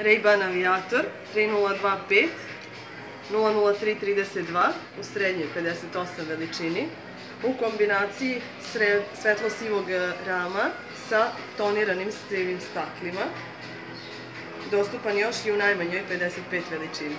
Ray-Ban Aviator 3025 00332 u srednjoj 58 veličini u kombinaciji svetlo-sivog e, rama sa toniranim strivim staklima. Dostupan još i u najmanjoj 55 veličini.